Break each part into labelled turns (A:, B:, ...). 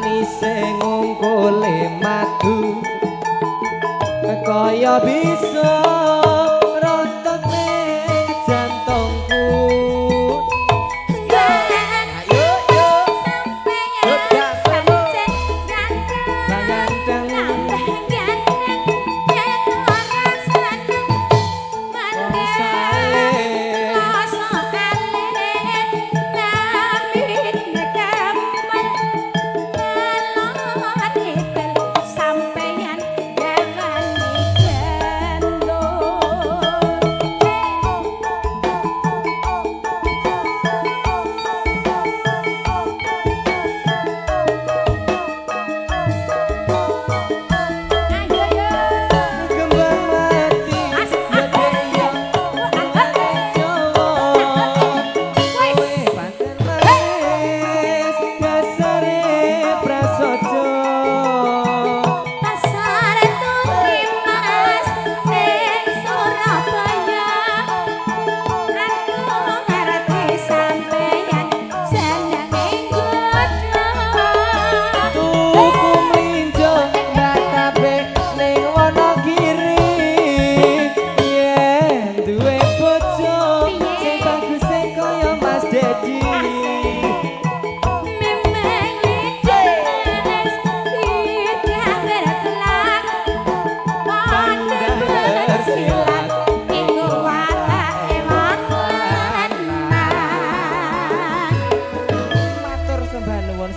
A: manise ngungkule madu. Kaya bisa 사자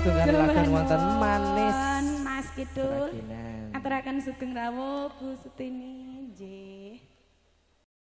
A: dengan lakukan wonten manis.
B: Mas Kidul. Aturakan sugeng rawuh Bu Sutini. Nggih.